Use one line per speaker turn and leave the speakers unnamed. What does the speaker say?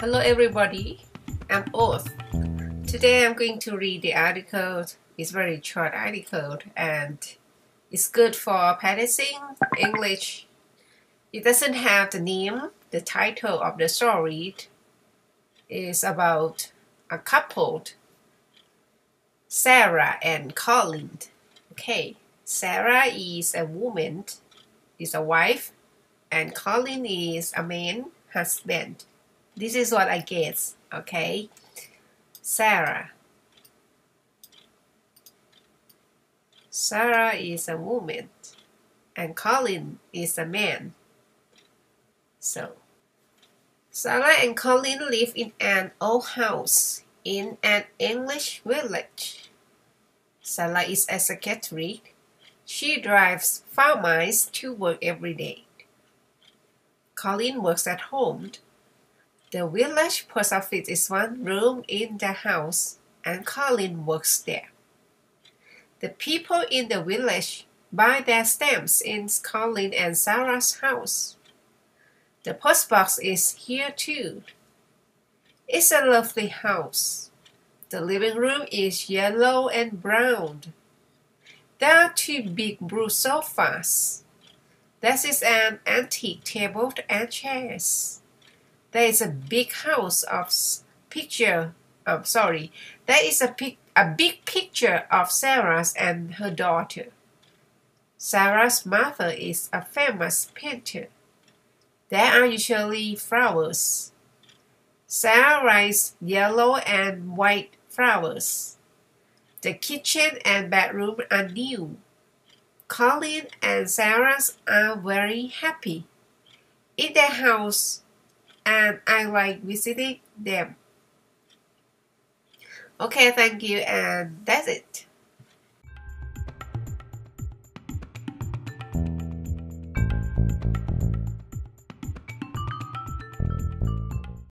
Hello everybody, I'm Oath. Today I'm going to read the article. It's very short article and it's good for practicing English. It doesn't have the name, the title of the story is about a couple, Sarah and Colin. Okay, Sarah is a woman, is a wife, and Colin is a man, husband. This is what I guess, okay? Sarah. Sarah is a woman and Colin is a man. So, Sarah and Colin live in an old house in an English village. Sarah is a secretary. She drives five miles to work every day. Colin works at home the village post office is one room in the house, and Colin works there. The people in the village buy their stamps in Colin and Sarah's house. The postbox is here too. It's a lovely house. The living room is yellow and brown. There are two big blue sofas. This is an antique table and chairs there is a big house of picture. Oh, sorry, there is a pic, a big picture of Sarah's and her daughter. Sarah's mother is a famous painter. There are usually flowers. Sarah's yellow and white flowers. The kitchen and bedroom are new. Colin and Sarah are very happy. In their house, and I like visiting them. Okay, thank you, and that's it.